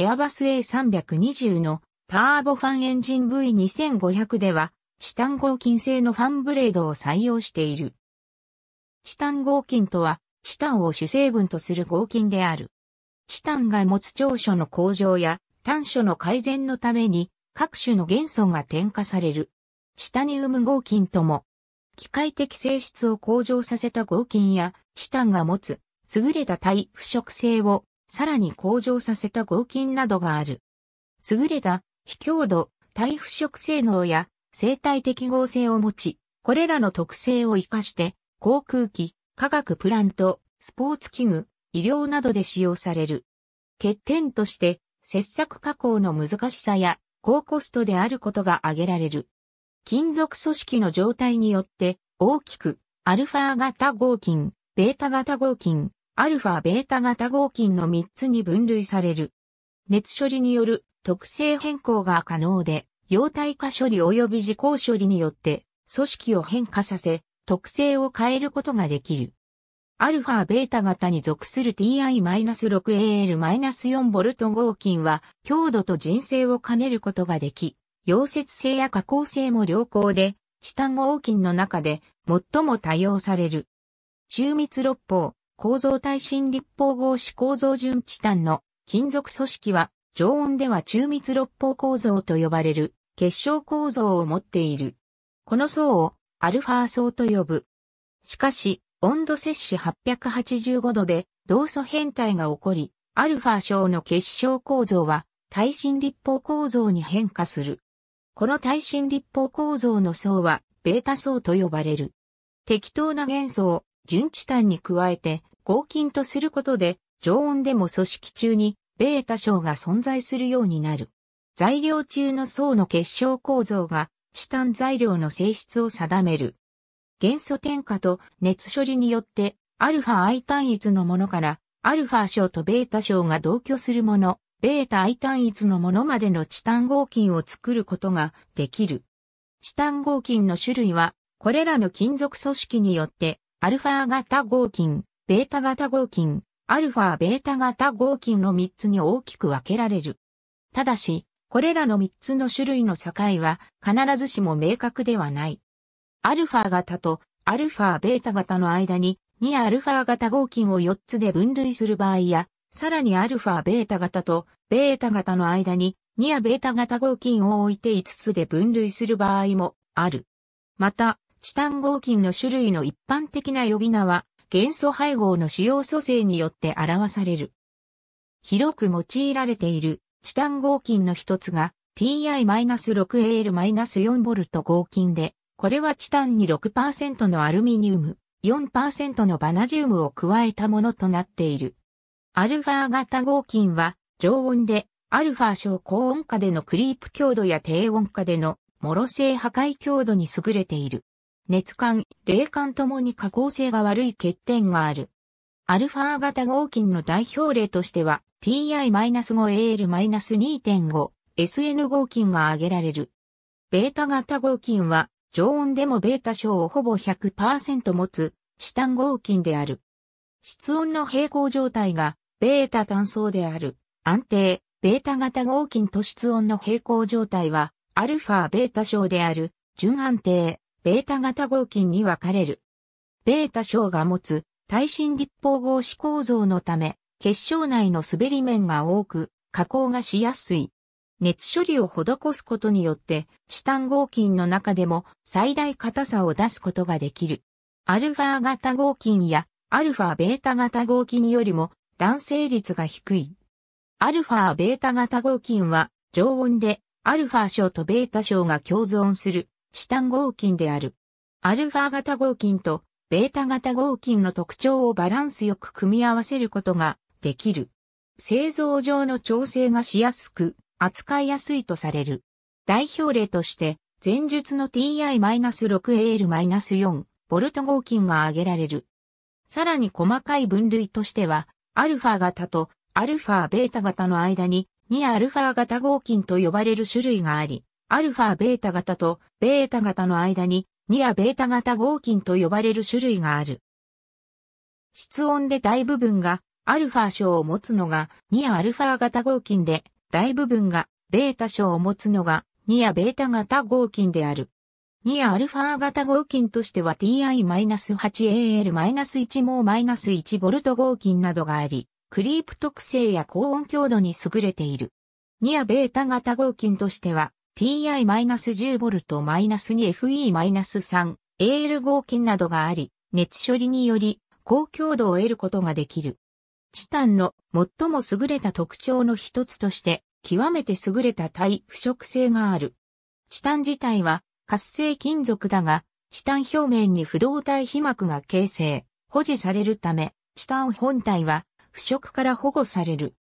エアバス A320 のターボファンエンジン V2500 では、チタン合金製のファンブレードを採用している。チタン合金とは、チタンを主成分とする合金である。チタンが持つ長所の向上や短所の改善のために各種の元素が添加される。チタニウム合金とも、機械的性質を向上させた合金やチタンが持つ優れた耐腐食性をさらに向上させた合金などがある。優れた非強度、耐腐食性能や生態適合性を持ち、これらの特性を活かして航空機、化学プラント、スポーツ器具、医療などで使用される。欠点として、切削加工の難しさや高コストであることが挙げられる。金属組織の状態によって大きくアルファ型合金、ベータ型合金、アルファベータ型合金の3つに分類される。熱処理による特性変更が可能で、溶体化処理及び時効処理によって組織を変化させ、特性を変えることができる。アルファベータ型に属する TI-6AL-4V 合金は強度と人性を兼ねることができ、溶接性や加工性も良好で、チタン合金の中で最も多用される。中密六方、構造耐震立方合子構造純チタンの金属組織は常温では中密六方構造と呼ばれる結晶構造を持っている。この層をアルファ層と呼ぶ。しかし、温度摂氏885度で同素変態が起こり、アルファ小の結晶構造は耐震立方構造に変化する。この耐震立方構造の層はベータ層と呼ばれる。適当な元素を純地炭に加えて合金とすることで常温でも組織中にベータ小が存在するようになる。材料中の層の結晶構造がチタン材料の性質を定める。元素添加と熱処理によってアルファ I 単一のものからアルファ小とベータ小が同居するもの、ベータ I 単一のものまでのチタン合金を作ることができる。チタン合金の種類は、これらの金属組織によって、アルファ型合金、ベータ型合金、アルファベータ型合金の3つに大きく分けられる。ただし、これらの3つの種類の境は必ずしも明確ではない。アルファ型とアルファベータ型の間に2アルファ型合金を4つで分類する場合や、さらにアルファベータ型とベータ型の間に2アベータ型合金を置いて5つで分類する場合もある。また、チタン合金の種類の一般的な呼び名は、元素配合の主要組成によって表される。広く用いられているチタン合金の一つが Ti-6Al-4V 合金で、これはチタンに6%のアルミニウム、4%のバナジウムを加えたものとなっている。アルファ型合金は常温でアルファ小高温下でのクリープ強度や低温下でのモロ性破壊強度に優れている。熱感、冷感ともに加工性が悪い欠点がある。アルファ型合金の代表例としては TI-5AL-2.5 SN 合金が挙げられる。ベータ型合金は常温でもベータ小をほぼ100%持つチタン合金である。室温の平行状態がベータ単層である。安定、ベータ型合金と室温の平行状態はアルファベータ小である純安定、ベータ型合金に分かれる。ベータ小が持つ耐震立方合子構造のため、結晶内の滑り面が多く、加工がしやすい。熱処理を施すことによって、チタン合金の中でも最大硬さを出すことができる。アルファ型合金やアルファベータ型合金よりも弾性率が低い。アルファベータ型合金は常温でアルファ小とベータ小が共存するチタン合金である。アルファ型合金とベータ型合金の特徴をバランスよく組み合わせることができる。製造上の調整がしやすく、扱いやすいとされる。代表例として、前述の TI-6AL-4 ボルト合金が挙げられる。さらに細かい分類としては、アルファ型とアルファベータ型の間に2アルファ型合金と呼ばれる種類があり、アルファベータ型とベータ型の間に2アベータ型合金と呼ばれる種類がある。室温で大部分がアルファ章を持つのが2やアルファ型合金で、大部分がベータ章を持つのが2やベータ型合金である。2やアルファ型合金としては TI-8AL-1 モー -1 ボルト合金などがあり、クリープ特性や高音強度に優れている。2やベータ型合金としては TI-10 ボルト -2FE-3 AL 合金などがあり、熱処理により高強度を得ることができる。チタンの最も優れた特徴の一つとして、極めて優れた耐腐食性がある。チタン自体は活性金属だが、チタン表面に不動体被膜が形成、保持されるため、チタン本体は腐食から保護される。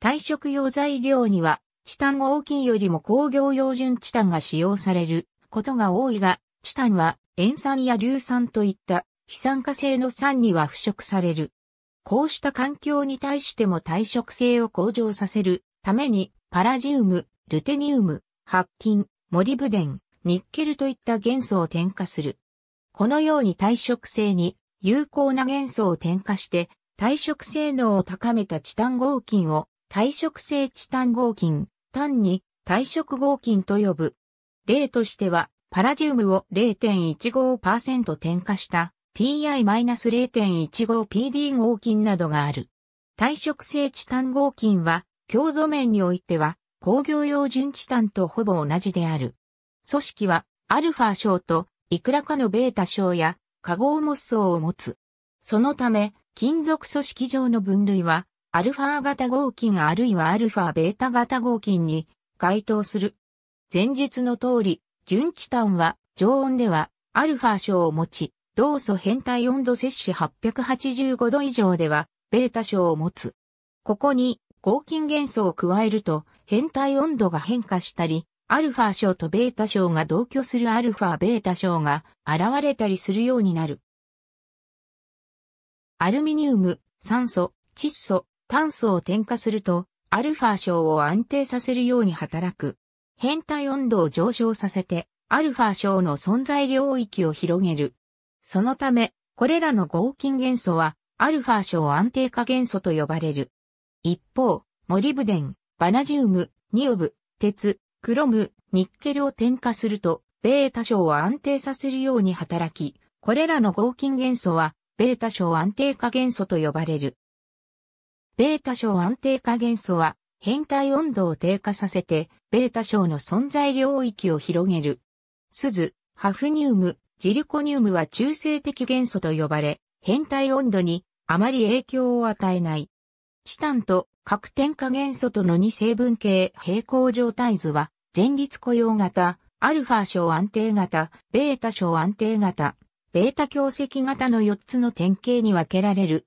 耐食用材料には、チタン合金よりも工業用純チタンが使用されることが多いが、チタンは塩酸や硫酸といった非酸化性の酸には腐食される。こうした環境に対しても耐食性を向上させるためにパラジウム、ルテニウム、白金、モリブデン、ニッケルといった元素を添加する。このように耐食性に有効な元素を添加して耐食性能を高めたチタン合金を耐食性チタン合金、単に耐食合金と呼ぶ。例としてはパラジウムを0.15%添加した TI-0.15PD 合金などがある。耐食性チタン合金は強度面においては工業用純チタンとほぼ同じである。組織はアルファ章といくらかのベータ章や化合物層を持つ。そのため、金属組織上の分類はアルファ型合金あるいはアルファベータ型合金に該当する。前述の通り、純チタンは常温ではアルファ章を持ち、同素変態温度摂氏885度以上ではベータ章を持つ。ここに合金元素を加えると変態温度が変化したり、アルファ章とベータ章が同居するアルファベータ章が現れたりするようになる。アルミニウム、酸素、窒素、炭素を添加すると、アルファ章を安定させるように働く。変態温度を上昇させて、アルファ章の存在領域を広げる。そのため、これらの合金元素は、アルファ章安定化元素と呼ばれる。一方、モリブデン、バナジウム、ニオブ、鉄、クロム、ニッケルを添加すると、ベータ章を安定させるように働き、これらの合金元素は、ベータ章安定化元素と呼ばれる。ベータ章安定化元素は、変態温度を低下させて、ベータ章の存在領域を広げる。鈴、ハフニウム、ジルコニウムは中性的元素と呼ばれ、変態温度にあまり影響を与えない。チタンと核添加元素との2成分系平行状態図は、前立雇用型、アルファ小安定型、ベータ小安定型、ベータ強積型の4つの典型に分けられる。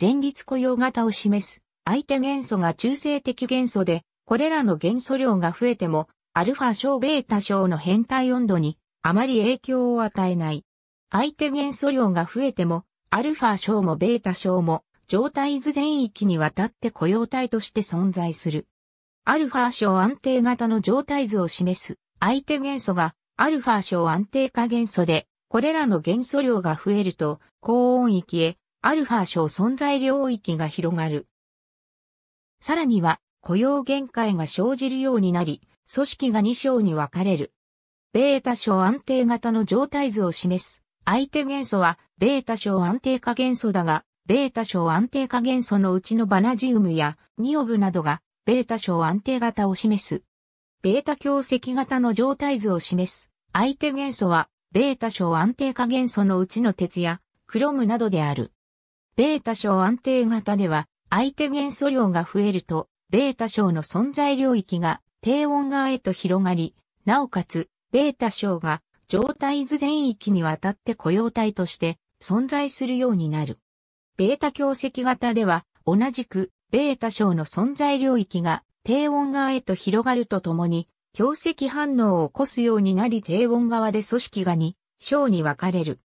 前立雇用型を示す相手元素が中性的元素で、これらの元素量が増えても、アルファ小ベータ小の変態温度にあまり影響を与えない。相手元素量が増えても、アルファ小もベータ小も状態図全域にわたって雇用体として存在する。アルファ小安定型の状態図を示す相手元素がアルファ小安定化元素で、これらの元素量が増えると、高温域へアルファ小存在領域が広がる。さらには、雇用限界が生じるようになり、組織が2章に分かれる。ベータ小安定型の状態図を示す相手元素はベータ小安定化元素だが、ベータ小安定化元素のうちのバナジウムやニオブなどがベータ小安定型を示す。ベータ強積型の状態図を示す。相手元素はベータ小安定化元素のうちの鉄やクロムなどである。ベータ小安定型では相手元素量が増えるとベータ小の存在領域が低温側へと広がり、なおかつベータ小が状態図全域にわたって雇用体として存在するようになる。ベータ強積型では同じくベータ小の存在領域が低温側へと広がるとともに強積反応を起こすようになり低温側で組織が2小に分かれる。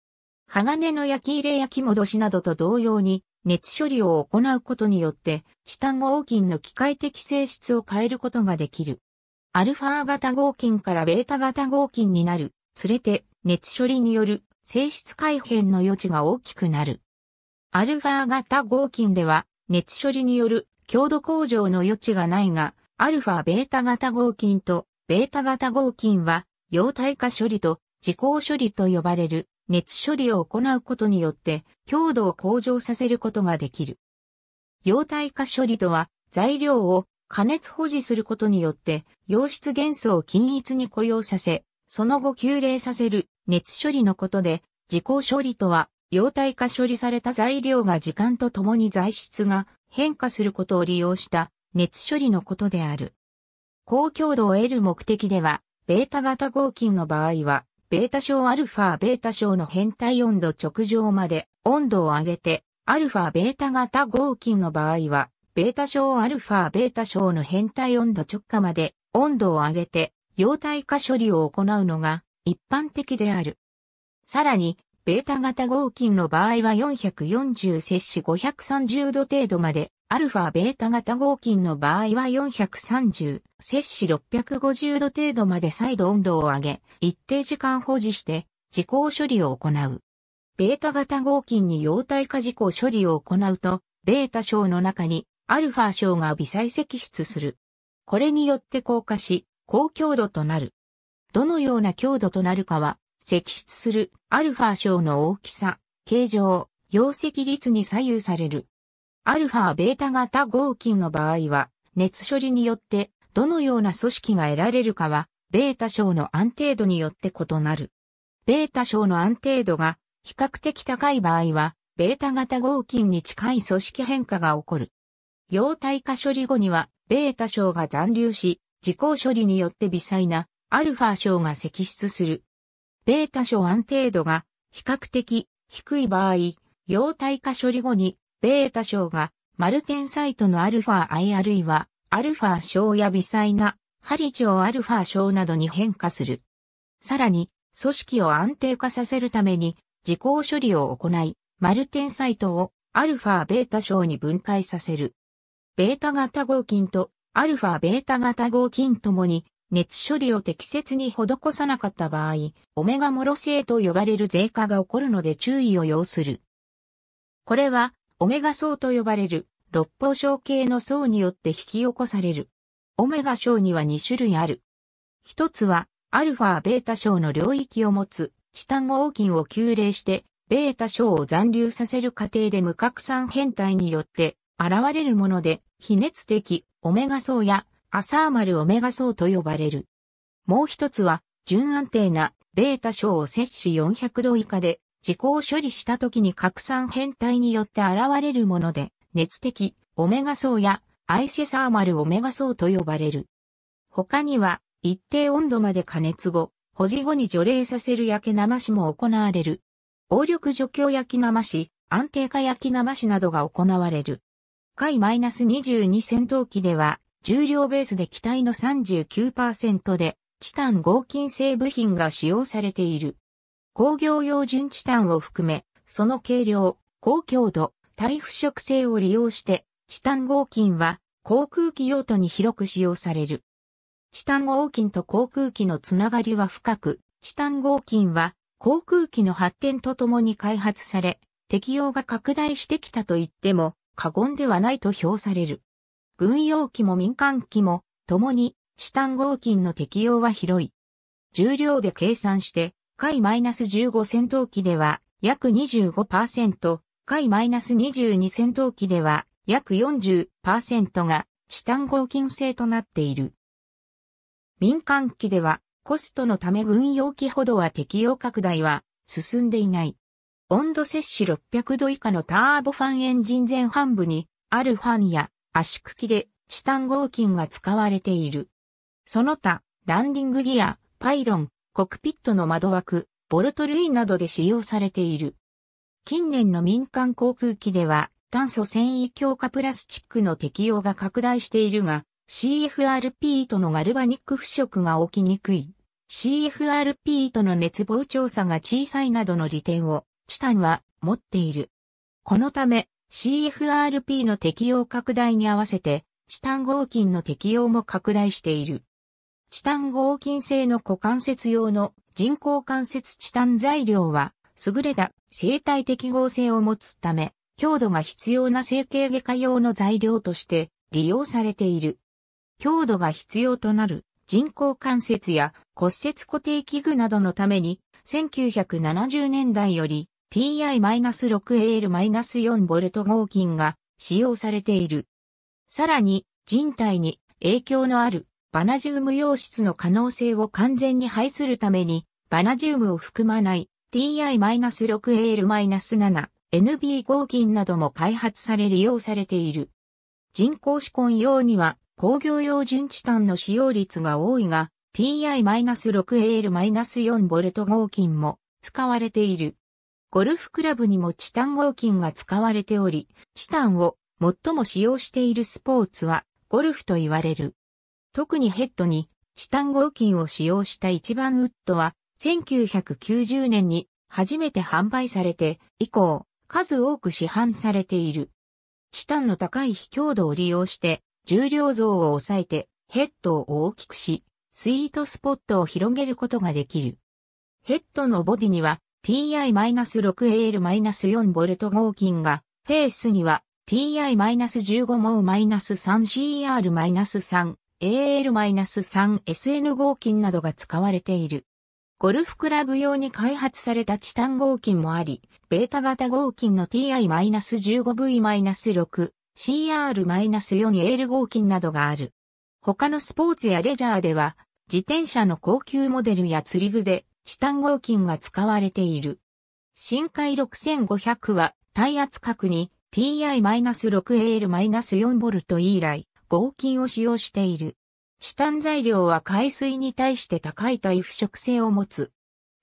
鋼の焼き入れ焼き戻しなどと同様に熱処理を行うことによってチタン合金の機械的性質を変えることができる。アルファ型合金からベータ型合金になる、つれて熱処理による性質改変の余地が大きくなる。アルファ型合金では、熱処理による強度向上の余地がないが、アルファベータ型合金とベータ型合金は、溶体化処理と自行処理と呼ばれる熱処理を行うことによって強度を向上させることができる。溶体化処理とは材料を加熱保持することによって溶質元素を均一に雇用させ、その後急冷させる熱処理のことで、自行処理とは溶体化処理された材料が時間とともに材質が変化することを利用した熱処理のことである。高強度を得る目的では、ベータ型合金の場合は、ベータ小アルファベータ小の変態温度直上まで温度を上げて、アルファベータ型合金の場合は、ベータ小アルファベータ小の変態温度直下まで温度を上げて、溶体化処理を行うのが一般的である。さらに、ベータ型合金の場合は440摂氏530度程度まで、アルファベータ型合金の場合は430摂氏650度程度まで再度温度を上げ、一定時間保持して自行処理を行う。ベータ型合金に溶体化自行処理を行うと、ベータ小の中にアルファ小が微細析出する。これによって硬化し、高強度となる。どのような強度となるかは、析出するアルファ小の大きさ、形状、溶積率に左右される。アルファベータ型合金の場合は、熱処理によってどのような組織が得られるかは、ベータ小の安定度によって異なる。ベータ小の安定度が比較的高い場合は、ベータ型合金に近い組織変化が起こる。溶体化処理後には、ベータ小が残留し、自行処理によって微細なアルファ小が析出する。ベータ小安定度が比較的低い場合、溶体化処理後にベータ小がマルテンサイトのアルファ I あるいはアルファ小や微細なハリチョウアルファ小などに変化する。さらに、組織を安定化させるために自行処理を行い、マルテンサイトをアルファベータ小に分解させる。ベータ型合金とアルファベータ型合金ともに熱処理を適切に施さなかった場合、オメガモロ性と呼ばれる税化が起こるので注意を要する。これは、オメガ層と呼ばれる、六方小系の層によって引き起こされる。オメガ層には2種類ある。一つは、アルファベータ層の領域を持つ、チタン合金を急冷して、ベータ層を残留させる過程で無拡散変態によって現れるもので、非熱的、オメガ層やアサーマルオメガ層と呼ばれる。もう一つは、純安定なベータ小を摂氏400度以下で自行処理した時に拡散変態によって現れるもので、熱的オメガ層やアイセサーマルオメガ層と呼ばれる。他には、一定温度まで加熱後、保持後に除冷させる焼け生しも行われる。応力除去焼き生し、安定化焼き生しなどが行われる。回 -22 戦闘機では、重量ベースで機体の39%で、チタン合金製部品が使用されている。工業用純チタンを含め、その軽量、高強度、耐腐食性を利用して、チタン合金は航空機用途に広く使用される。チタン合金と航空機のつながりは深く、チタン合金は航空機の発展とともに開発され、適用が拡大してきたと言っても過言ではないと評される。軍用機も民間機も、共に、チタン合金の適用は広い。重量で計算して、回 -15 戦闘機では約25%、回 -22 戦闘機では約40%がチタン合金製となっている。民間機ではコストのため軍用機ほどは適用拡大は進んでいない。温度摂氏600度以下のターボファンエンジン前半部にあるファンや圧縮機でチタン合金が使われている。その他、ランディングギア、パイロン、コクピットの窓枠、ボルト類などで使用されている。近年の民間航空機では、炭素繊維強化プラスチックの適用が拡大しているが、CFRP とのガルバニック腐食が起きにくい。CFRP との熱膨張差が小さいなどの利点をチタンは持っている。このため、CFRP の適用拡大に合わせて、チタン合金の適用も拡大している。チタン合金製の股関節用の人工関節チタン材料は、優れた生体適合性を持つため、強度が必要な整形外科用の材料として利用されている。強度が必要となる人工関節や骨折固定器具などのために1970年代より TI-6AL-4V 合金が使用されている。さらに人体に影響のあるバナジウム溶質の可能性を完全に排するためにバナジウムを含まない TI-6AL-7 NB 合金なども開発され利用されている。人工歯根用には工業用純チタンの使用率が多いが TI-6AL-4V 合金も使われている。ゴルフクラブにもチタン合金が使われており、チタンを最も使用しているスポーツはゴルフと言われる。特にヘッドにチタン合金を使用した一番ウッドは1990年に初めて販売されて以降数多く市販されている。チタンの高い非強度を利用して重量増を抑えてヘッドを大きくしスイートスポットを広げることができる。ヘッドのボディには TI-6AL-4V 合金が、フェースには TI-15MO-3CR-3 AL-3SN 合金などが使われている。ゴルフクラブ用に開発されたチタン合金もあり、ベータ型合金の TI-15V-6、CR-4L 合金などがある。他のスポーツやレジャーでは、自転車の高級モデルや釣り具でチタン合金が使われている。深海6500は耐圧角に TI-6AL-4V 以来合金を使用している。チタン材料は海水に対して高い耐腐食性を持つ。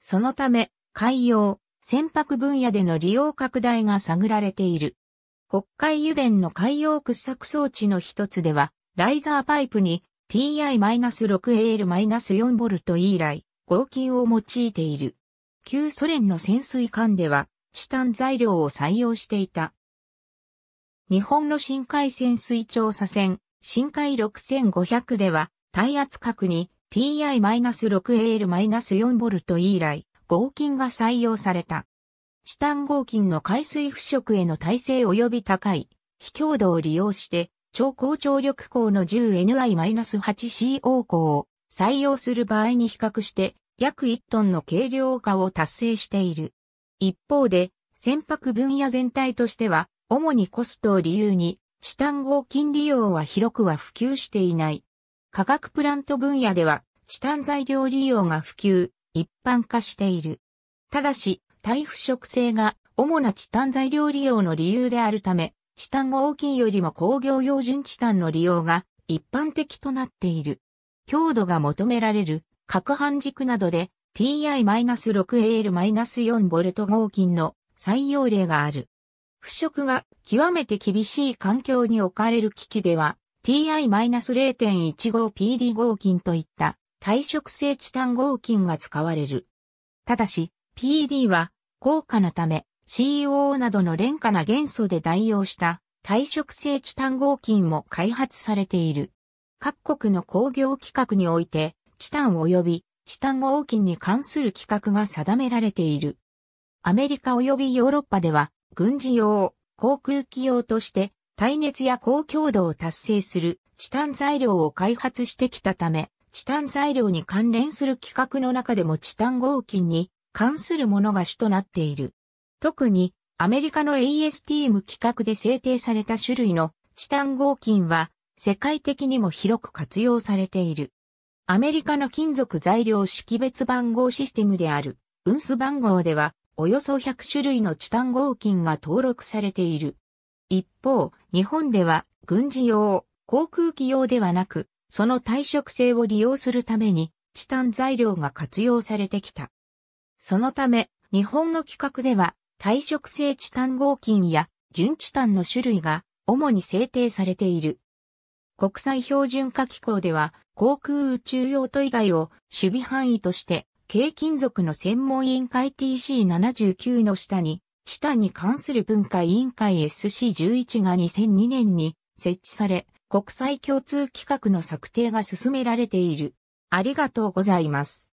そのため海洋、船舶分野での利用拡大が探られている。北海油田の海洋掘削装置の一つでは、ライザーパイプに TI-6AL-4V 以来合金を用いている。旧ソ連の潜水艦では、チタン材料を採用していた。日本の深海潜水調査船、深海6500では、耐圧角に TI-6AL-4V 以来、合金が採用された。チタン合金の海水腐食への耐性及び高い、非強度を利用して、超高張力鋼の 10Ni-8CO 鋼を採用する場合に比較して約1トンの軽量化を達成している。一方で、船舶分野全体としては、主にコストを理由に、チタン合金利用は広くは普及していない。化学プラント分野では、チタン材料利用が普及、一般化している。ただし、耐腐食性が主なチタン材料利用の理由であるため、チタン合金よりも工業用純チタンの利用が一般的となっている。強度が求められる各半軸などで TI-6AL-4V 合金の採用例がある。腐食が極めて厳しい環境に置かれる機器では TI-0.15PD 合金といった耐食性チタン合金が使われる。ただし PD は高価なため CO などの廉価な元素で代用した耐食性チタン合金も開発されている。各国の工業規格においてチタン及びチタン合金に関する規格が定められている。アメリカ及びヨーロッパでは軍事用、航空機用として耐熱や高強度を達成するチタン材料を開発してきたため、チタン材料に関連する規格の中でもチタン合金に関するものが主となっている。特にアメリカの ASTM 規格で制定された種類のチタン合金は世界的にも広く活用されている。アメリカの金属材料識別番号システムである、運ス番号では、およそ100種類のチタン合金が登録されている。一方、日本では、軍事用、航空機用ではなく、その耐食性を利用するために、チタン材料が活用されてきた。そのため、日本の規格では、耐食性チタン合金や、純チタンの種類が、主に制定されている。国際標準化機構では、航空宇宙用途以外を守備範囲として、軽金属の専門委員会 TC79 の下に、チタンに関する文化委員会 SC11 が2002年に設置され、国際共通規格の策定が進められている。ありがとうございます。